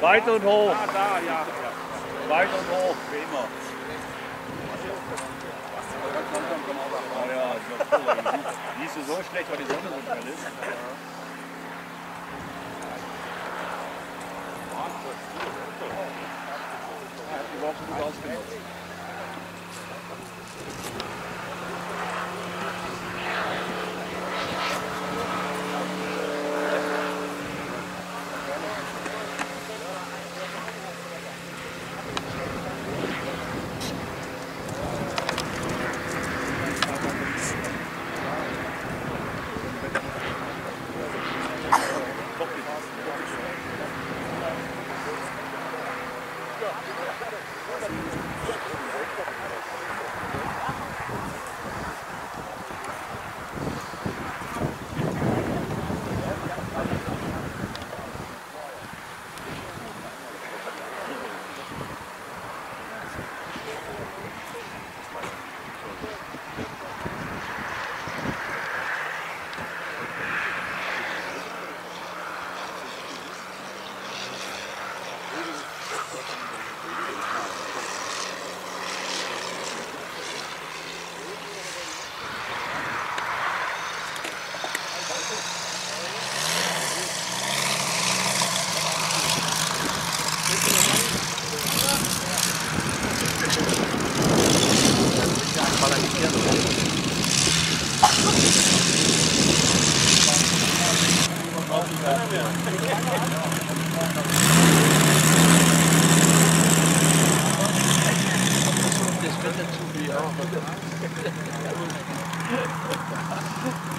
Weit und hoch. Ah, da, ja. ja. Weit und hoch, wie immer. Oh ja, ist doch cool. So schlecht, weil die Sonne so schnell ist? Hat die Woche gut ausgenutzt.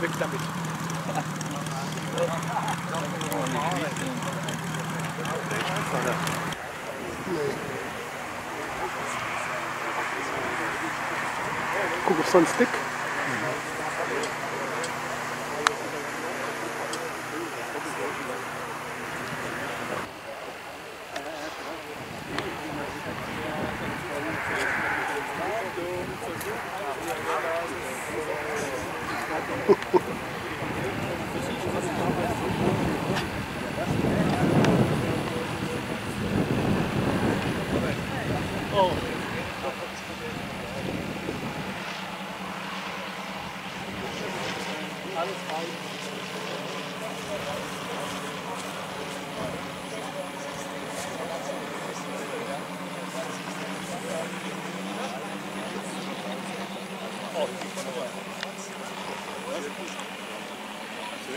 Weg damit. Guck auf so einen Stick. oh. Alles rein. Oh.